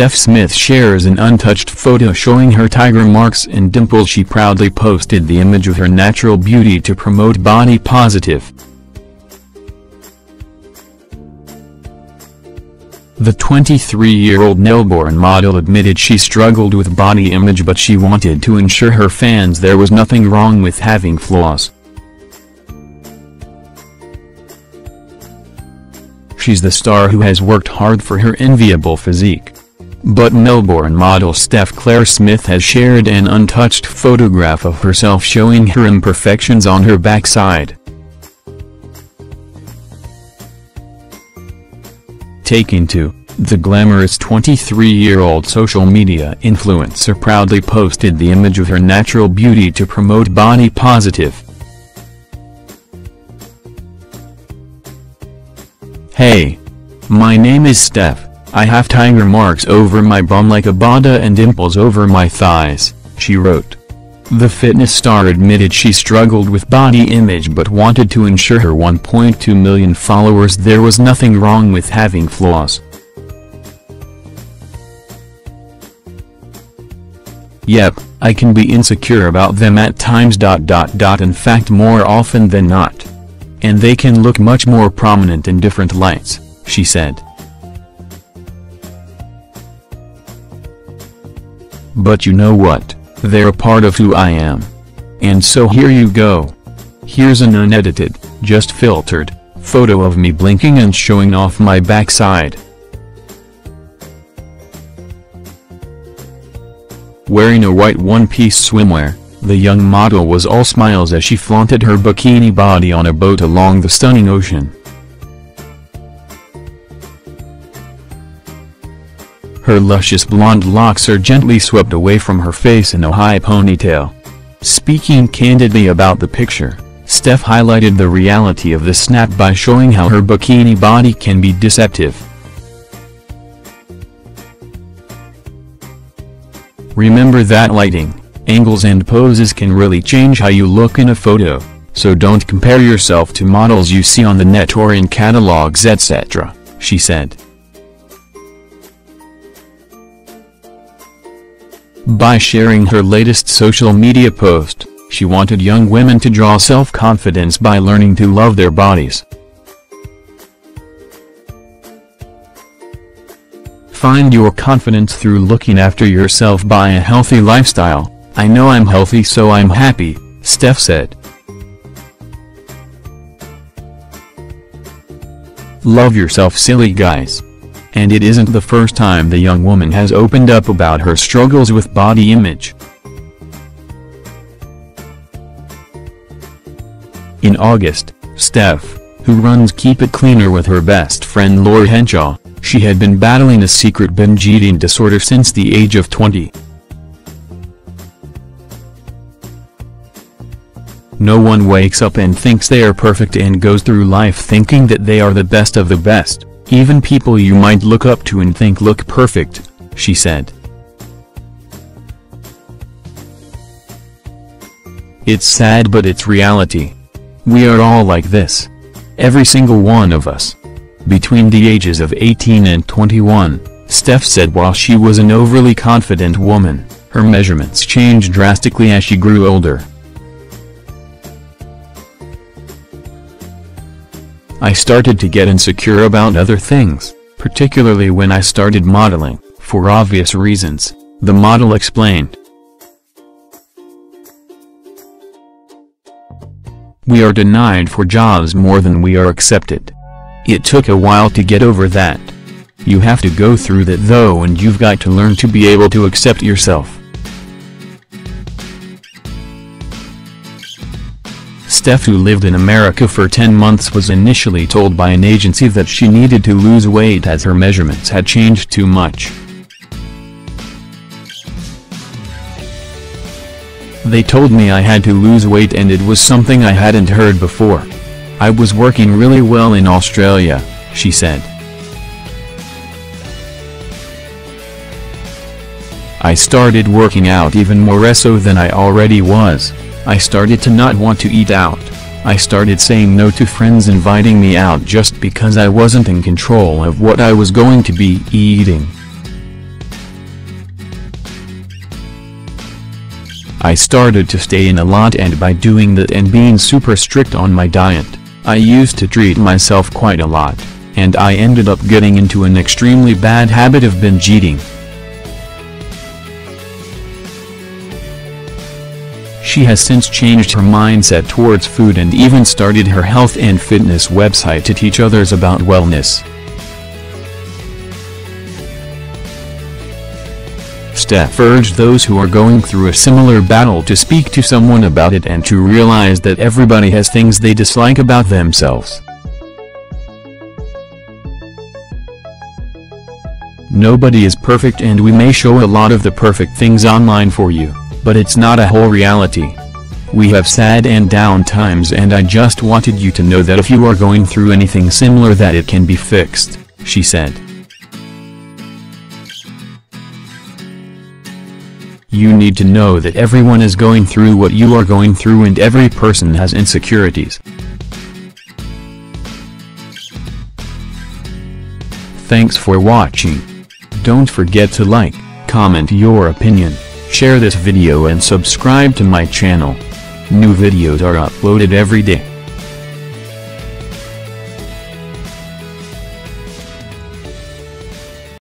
Steph Smith shares an untouched photo showing her tiger marks and dimples she proudly posted the image of her natural beauty to promote body positive. The 23-year-old Melbourne model admitted she struggled with body image but she wanted to ensure her fans there was nothing wrong with having flaws. She's the star who has worked hard for her enviable physique. But Melbourne model Steph Claire Smith has shared an untouched photograph of herself showing her imperfections on her backside. Taking to, the glamorous 23-year-old social media influencer proudly posted the image of her natural beauty to promote body positive. Hey! My name is Steph. I have tiger marks over my bum like a Bada and dimples over my thighs, she wrote. The fitness star admitted she struggled with body image but wanted to ensure her 1.2 million followers there was nothing wrong with having flaws. Yep, I can be insecure about them at times. In fact more often than not. And they can look much more prominent in different lights, she said. But you know what, they're a part of who I am. And so here you go. Here's an unedited, just filtered, photo of me blinking and showing off my backside. Wearing a white one-piece swimwear, the young model was all smiles as she flaunted her bikini body on a boat along the stunning ocean. Her luscious blonde locks are gently swept away from her face in a high ponytail. Speaking candidly about the picture, Steph highlighted the reality of the snap by showing how her bikini body can be deceptive. Remember that lighting, angles and poses can really change how you look in a photo, so don't compare yourself to models you see on the net or in catalogs etc., she said. By sharing her latest social media post, she wanted young women to draw self-confidence by learning to love their bodies. Find your confidence through looking after yourself by a healthy lifestyle, I know I'm healthy so I'm happy, Steph said. Love yourself silly guys. And it isn't the first time the young woman has opened up about her struggles with body image. In August, Steph, who runs Keep It Cleaner with her best friend Laura Henshaw, she had been battling a secret binge eating disorder since the age of 20. No one wakes up and thinks they are perfect and goes through life thinking that they are the best of the best. Even people you might look up to and think look perfect, she said. It's sad but it's reality. We are all like this. Every single one of us. Between the ages of 18 and 21, Steph said while she was an overly confident woman, her measurements changed drastically as she grew older. I started to get insecure about other things, particularly when I started modeling, for obvious reasons, the model explained. We are denied for jobs more than we are accepted. It took a while to get over that. You have to go through that though and you've got to learn to be able to accept yourself. Steph who lived in America for 10 months was initially told by an agency that she needed to lose weight as her measurements had changed too much. They told me I had to lose weight and it was something I hadn't heard before. I was working really well in Australia, she said. I started working out even more so than I already was. I started to not want to eat out. I started saying no to friends inviting me out just because I wasn't in control of what I was going to be eating. I started to stay in a lot and by doing that and being super strict on my diet, I used to treat myself quite a lot, and I ended up getting into an extremely bad habit of binge eating. She has since changed her mindset towards food and even started her health and fitness website to teach others about wellness. Steph urged those who are going through a similar battle to speak to someone about it and to realize that everybody has things they dislike about themselves. Nobody is perfect and we may show a lot of the perfect things online for you but it's not a whole reality. We have sad and down times and I just wanted you to know that if you are going through anything similar that it can be fixed, she said. You need to know that everyone is going through what you are going through and every person has insecurities. Thanks for watching. Don't forget to like, comment your opinion. Share this video and subscribe to my channel. New videos are uploaded every day.